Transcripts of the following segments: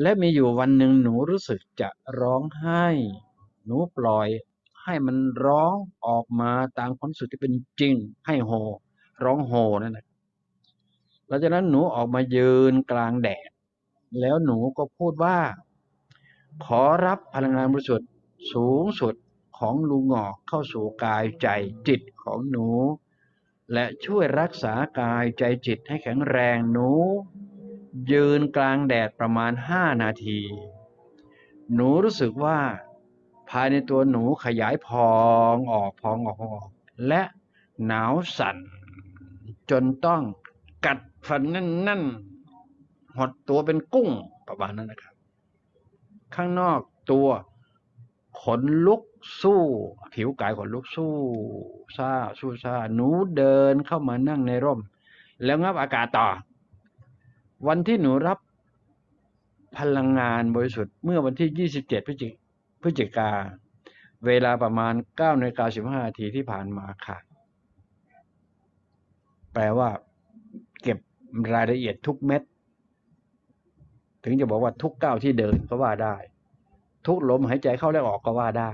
และมีอยู่วันหนึ่งหนูรู้สึกจะร้องไห้ หนูปล่อยให้มันร้องออกมาตามความสึกที่เป็นจริง ให้โฮร้องโฮนั่นแหละหลังจากนั้นหนูออกมายืนกลางแดด แล้วหนูก็พูดว่า ขอรับพลังงานบริสุทธิ์สูงสุดของลุงหงอกเข้าสู่กายใจจิตของหนู และช่วยรักษากายใจจิตให้แข็งแรงหนู ยืนกลางแดดประมาณห้านาที หนูรู้สึกว่า ภายในตัวหนูขยายพองออกพองออกพองออก และหนาวสั่น จนต้องกัดฟันนั่นๆหดตัวเป็นกุ้งประมาณนั้นนะครับ ข้างนอกตัวขนลุกสู้ ผิวกายขนลุกสู้ซาสู้ซาหนูเดินเข้ามานั่งในร่ม แล้วงับอากาศต่อ วันที่หนูรับพลังงานบริสุทธิ์เมื่อวันที่ 27 พฤศจิพฤศจิกา เวลาประมาณ9นาฬิกา15นาทีที่ผ่านมาค่ะ แปลว่า เก็บรายละเอียดทุกเม็ด ถึงจะบอกว่าทุกก้าวที่เดินก็ว่าได้ ทุกลมหายใจเข้าและออกก็ว่าได้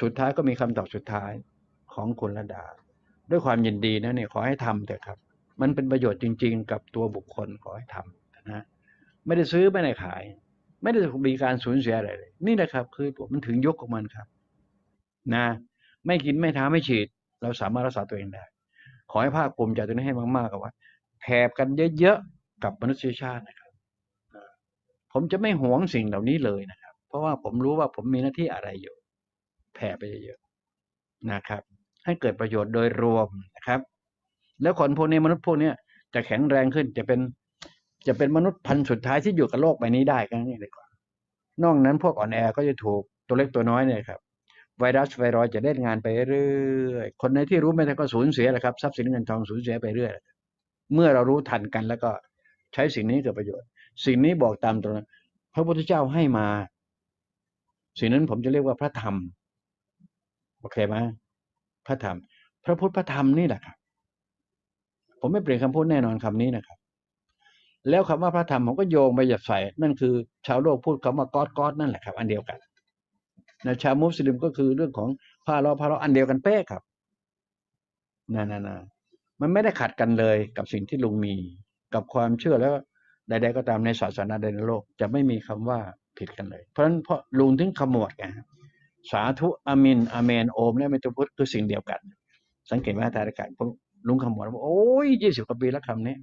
สุดท้ายก็มีคำตอบสุดท้ายของคุณระดา ด้วยความยินดีนะเนี่ยขอให้ทำเถอะครับ มันเป็นประโยชน์จริง ๆ กับตัวบุคคลขอให้ทำนะไม่ได้ซื้อไม่ได้ขาย ไม่ได้มีการสูญเสียอะไรเลย นี่แหละครับ คือมันถึงยกของมันครับ นะ ไม่กินไม่ทาไม่ฉีด เราสามารถรักษาตัวเองได้ ขอให้ภาคภูมิใจตัวนี้ให้มากๆกับว่าแถบกันเยอะๆกับมนุษยชาตินะครับ ผมจะไม่หวงสิ่งเหล่านี้เลยนะครับ เพราะว่าผมรู้ว่าผมมีหน้าที่อะไรอยู่แผ่ไปเยอะๆนะครับ ให้เกิดประโยชน์โดยรวมนะครับ แล้วคนพวกนี้มนุษย์พวกนี้จะแข็งแรงขึ้น จะเป็น จะเป็นมนุษย์พันธุ์สุดท้ายที่อยู่กับโลกใบนี้ได้กันนี่เลยกว่านอกนั้นพวกอ่อนแอก็จะถูกตัวเล็กตัวน้อยเนี่ยครับ ไวรัสไวรอยจะเล่นงานไปเรื่อยคนในที่รู้ไม่ทันก็สูญเสียแหละครับทรัพย์สินเงินทองสูญเสียไปเรื่อยเมื่อเรารู้ทันกันแล้วก็ใช้สิ่งนี้เกิดประโยชน์ สิ่งนี้บอกตามตรงพระพุทธเจ้าให้มา สิ่งนั้นผมจะเรียกว่าพระธรรมโอเคไหมพระธรรม พระพุทธพระธรรมนี่แหละครับ ผมไม่เปลี่ยนคำพูดแน่นอนคำนี้นะครับ แล้วคำว่าพระธรรมผมก็โยงไปหยัดใส่ นั่นคือ ชาวโลกพูดคำว่าก๊อดก๊อดนั่นแหละครับ อันเดียวกันนะชาวมุสลิมก็คือเรื่องของพาเราพาเราอันเดียวกันเป๊ะครับนั่นๆมันไม่ได้ขัดกันเลยกับสิ่งที่ลุงมี กับความเชื่อแล้วใดๆก็ตามในศาสนาใดในโลก จะไม่มีคำว่าผิดกันเลย เพราะฉะนั้นเพราะลุงถึงขมวดไงสาธุอามินอาเมนโอมและเมตุพุทธคือสิ่งเดียวกัน สังเกตว่าทารการผม ลุงขมวดว่าโอ้ยยี่สิบกว่าปีแล้วคำนี้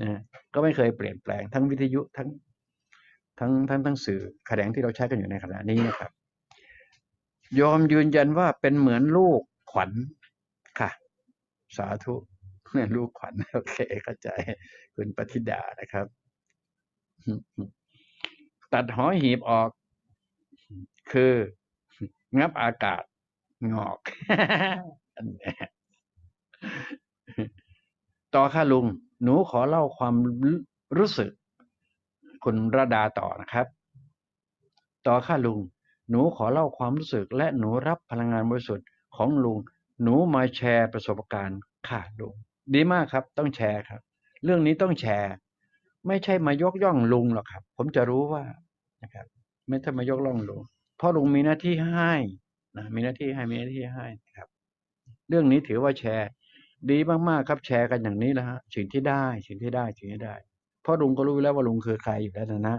นะก็ไม่เคยเปลี่ยนแปลงทั้งวิทยุทั้ง ทั้งทั้งทั้งสื่อแขนงที่เราใช้กันอยู่ในขณะนี้นะครับ ยอมยืนยันว่าเป็นเหมือนลูกขวัญค่ะ สาธุเนี่ยลูกขวัญโอเคเข้าใจ คุณปฏิดานะครับ ตัดหอหีบออก คือ งับอากาศงอก ต่อค่ะลุง หนูขอเล่าความรู้สึก คุณระดาต่อนะครับ ต่อค่ะลุง หนูขอเล่าความรู้สึก และหนูรับพลังงานบริสุทธิ์ของลุง หนูมาแชร์ประสบการณ์ค่ะลุง ดีมากครับ ต้องแชร์ครับ เรื่องนี้ต้องแชร์ ไม่ใช่มายกย่องลุงหรอกครับ ผมจะรู้ว่านะครับ ไม่ใช่มายกย่องลุงเพราะลุงมีหน้าที่ให้นะมีหน้าที่ให้มีหน้าที่ให้นะครับ เรื่องนี้ถือว่าแชร์ ดีมากๆครับแชร์กันอย่างนี้แหละฮะสิ่งที่ได้สิ่งที่ได้สิ่งที่ได้เพราะลุงก็รู้แล้วว่าลุงคือใครอยู่แล้วนะ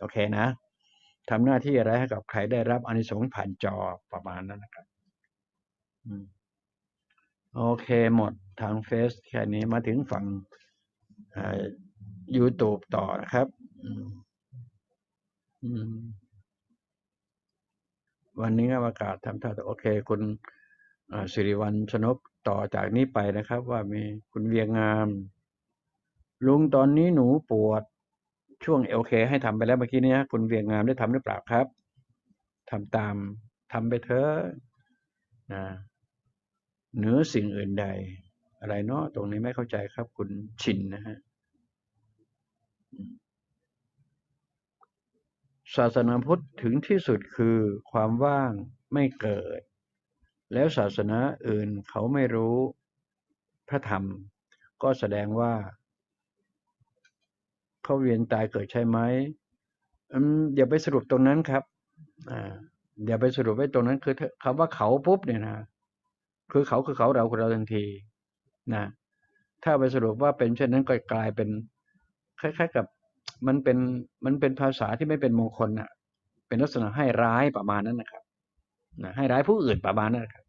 โอเคนะทำหน้าที่อะไรให้กับใครได้รับอนิสงส์ผ่านจอประมาณนั้นนะครับโอเคหมดทางเฟซแค่นี้มาถึงฝั่งยูทูบต่อนะครับวันนี้ประกาศทำท่าโอเค คุณสิริวัลชนก ต่อจากนี้ไปนะครับ ว่ามีคุณเวียงงาม ลุงตอนนี้หนูปวดช่วงโอเคให้ทำไปแล้วเมื่อกี้นี้คุณเวียงงามได้ทำหรือเปล่าครับทำตามทำไปเถอะนะเหนือสิ่งอื่นใด อะไรเนาะตรงนี้ไม่เข้าใจครับ คุณชินนะฮะศาสนาพุทธถึงที่สุดคือความว่างไม่เกิด แล้วศาสนาอื่นเขาไม่รู้พระธรรม ก็แสดงว่า เขาเวียนตายเกิดใช่ไหมอืมอย่าไปสรุปตรงนั้นครับอ่าอย่าไปสรุปไว้ตรงนั้นคือถ้าคำว่าเขาปุ๊บเนี่ยนะคือเขาคือเขาเราคือเราทันทีนะถ้าไปสรุปว่าเป็นเช่นนั้นก็กลายเป็น คล้ายๆกับมันเป็นมันเป็นภาษาที่ไม่เป็นมงคลน่ะ เป็นลักษณะให้ร้ายประมาณนั้นนะครับ นะให้ร้ายผู้อื่นประมาณนั้นนะครับ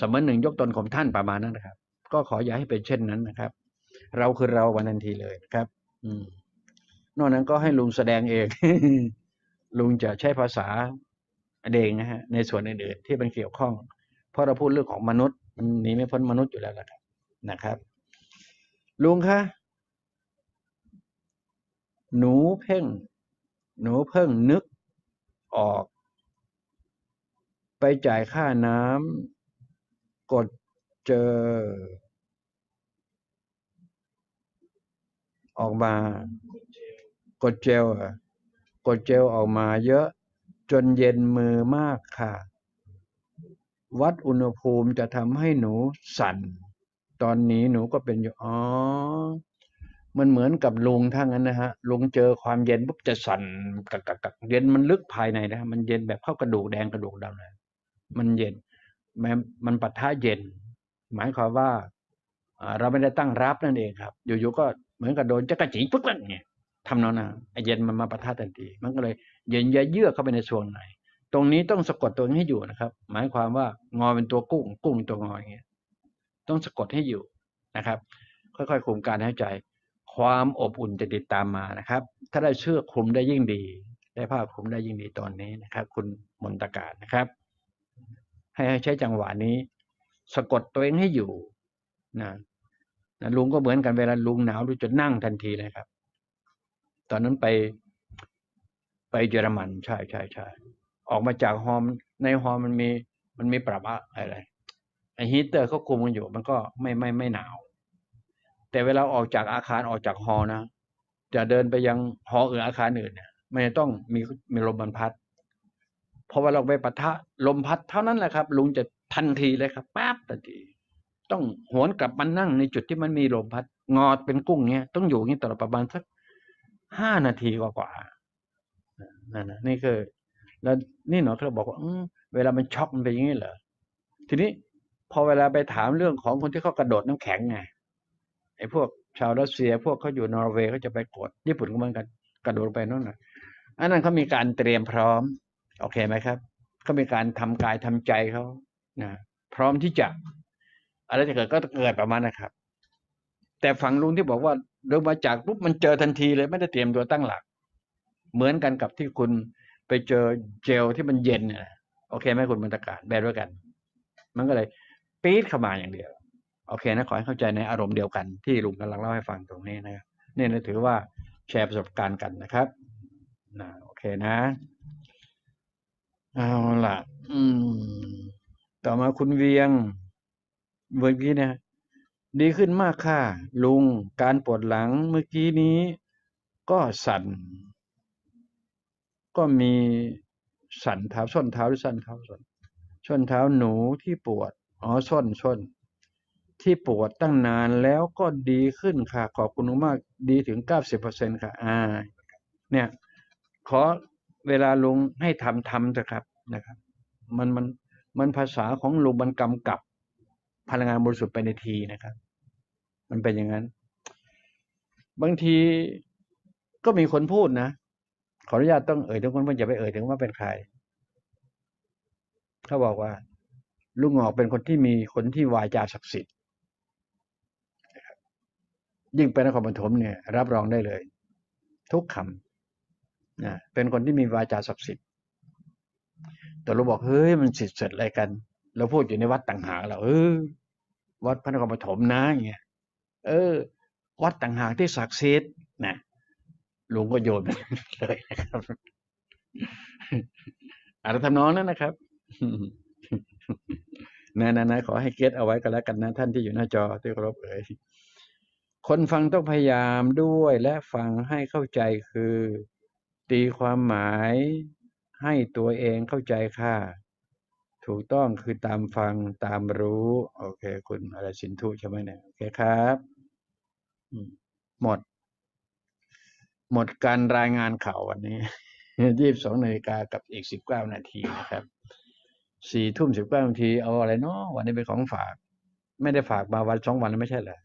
สมมติหนึ่งยกตนข่มท่านประมาณนั้นนะครับ ก็ขออย่าให้เป็นเช่นนั้นนะครับ เราคือเราวันทันทีเลยนะครับ อืมนอกนั้นก็ให้ลุงแสดงเอง ลุงจะใช้ภาษาเองนะฮะ ในส่วนอื่นๆที่มันเกี่ยวข้อง เพราะเราพูดเรื่องของมนุษย์มันหนีไม่พ้นมนุษย์อยู่แล้วล่ะครับนะครับ ลุงคะหนูเพ่ง หนูเพิ่งนึกออก ไปจ่ายค่าน้ำกดเจอ ออกมากดเจลเหรอกดเจลออกมาเยอะจนเย็นมือมากค่ะ วัดอุณหภูมิจะทำให้หนูสั่น ตอนนี้หนูก็เป็นอยู่อ๋อ มันเหมือนกับลุงทั้งนั้นนะฮะลุงเจอความเย็นปุ๊บจะสั่นกักกักกักเย็นมันลึกภายในนะฮะมันเย็นแบบเข้ากระดูกแดงกระดูกดำเลย มันเย็นแม้มันปะทะเย็น หมายความว่าเราไม่ได้ตั้งรับนั่นเองครับ อยู่ๆก็เหมือนกับโดนจักรจีปึ๊กปึ๊กเนี่ยทำนองนั้นไอเย็นมันมาปะทะทันที มันก็เลยเย็นเยือกเข้าไปในส่วนไหน ตรงนี้ต้องสะกดตัวนี้ให้อยู่นะครับ หมายความว่างอเป็นตัวกุ้ง กุ้งตัวงออย่างเงี้ยต้องสะกดให้อยู่นะครับ ค่อยๆคุมการหายใจ ความอบอุ่นจะติดตามมานะครับ ถ้าได้เชือกคุมได้ยิ่งดี ได้ผ้าคุมได้ยิ่งดีตอนนี้นะครับ คุณมนตการนะครับ ให้ให้ใช้จังหวะนี้ สะกดตัวเองให้อยู่นะนะลุงก็เหมือนกันเวลาลุงหนาวลุงจะนั่งทันทีเลยครับ ตอนนั้นไปไปเยอรมันใช่ใช่ใช่ออกมาจากฮอมในฮอมมันมีมันมีปรับอะอะไรไอฮีเตอร์เขาคุมกันอยู่ มันก็ไม่ไม่ไม่หนาว แต่เวลาออกจากอาคารออกจากฮอนะจะเดินไปยังหออื่นอาคารอื่นเนี่ยมันจะต้องมีมีลมบรรพัด พอเวลาเราไปปะทะลมพัดเท่านั้นแหละครับ ลุงจะทันทีเลยครับปั๊บทันที ต้องหวนกลับมานั่งในจุดที่มันมีลมพัด งอดเป็นกุ้งเนี้ยต้องอยู่อย่างนี้ตลอดประมาณสักห้านาทีกว่าๆนั่นนะนี่คือ แล้วนี่หนอเขาบอกว่าเวลามันช็อกมันเป็นอย่างนี้เหรอทีนี้พอเวลาไปถามเรื่องของคนที่เขากระโดดน้ำแข็งไงไอ้พวกชาวรัสเซีย พวกเขาอยู่นอร์เวย์เขาจะไปกดญี่ปุ่นก็เหมือนกัน กระโดดไปนู่นน่ะอันนั้นเขามีการเตรียมพร้อม โอเคไหมครับเขามีการทำกายทำใจเขานะพร้อมที่จะอะไรจะเกิดก็เกิดประมาณนะครับ แต่ฝั่งลุงที่บอกว่าเดินมาจากปุ๊บมันเจอทันทีเลยไม่ได้เตรียมตัวตั้งหลัก เหมือนกันกับที่คุณไปเจอเจลที่มันเย็นน่ะโอเคไหมคุณบรรยากาศแบบด้วยกัน มันก็เลยปี๊ดเข้ามาอย่างเดียว โอเคนะขอให้เข้าใจในอารมณ์เดียวกันที่ลุงกำลังเล่าให้ฟังตรงนี้นะครับนี่นะถือว่าแชร์ประสบการณ์กันนะครับนะโอเคนะ เอาล่ะ อืม ต่อมาคุณเวียง เมื่อกี้นะ ดีขึ้นมากค่ะ ลุง การปวดหลังเมื่อกี้นี้ ก็สั่น ก็มีสั่นเท้าส้นเท้าหรือสั่นเท้าส้นส้นเท้าหนูที่ปวด อ๋อส้นส้น ที่ปวดตั้งนานแล้วก็ดีขึ้นค่ะ ขอบคุณมาก ดีถึงเก้าสิบเปอร์เซ็นค่ะ อ่า เนี่ย ขอ เวลาลุงให้ทำทำเถอะครับนะครับ มันมันมันภาษาของลุงมันกำกับพลังงานบริสุทธิ์ไปในทีนะครับ มันเป็นอย่างนั้น บางทีก็มีคนพูดนะ ขออนุญาตต้องเอ่ยถึงคนว่าอย่าไปเอ่ยถึงว่าเป็นใคร เขาบอกว่า ลุงหงอกเป็นคนที่มีคนที่วาจาศักดิ์สิทธิ์ยิ่งเป็นนครปฐมเนี่ย รับรองได้เลย ทุกคำ นะเป็นคนที่มีวาจาศักดิ์สิทธิ์แต่เราบอกเฮ้ยมันสิทธิ์เสร็จอะไรกัน เราพูดอยู่ในวัดต่างหากเราเออ วัดพระนครปฐมนะอย่างเงี้ยเออ วัดต่างหากที่ศักดิ์สิทธิ์นะลุงก็โยนไปเลยนะครับอาจจะทำนองนั้นนะครับนะนะนะขอให้เก็ตเอาไว้ก็แล้วกันนะท่านที่อยู่หน้าจอที่เคารพเอ่ยคนฟังต้องพยายามด้วยและฟังให้เข้าใจคือ ตีความหมายให้ตัวเองเข้าใจค่ะ ถูกต้องคือตามฟังตามรู้ โอเค คุณอะไรสินทุใช่ไหมเนี่ย โอเคครับหมด หมดการรายงานข่าววันนี้ยี่สิบสองนาฬิกากับอีกสิบเก้านาทีนะครับสี่ทุ่มสิบเก้านาทีเอาอะไรเนาะวันนี้เป็นของฝาก ไม่ได้ฝากมาวันสองวันไม่ใช่เหรอ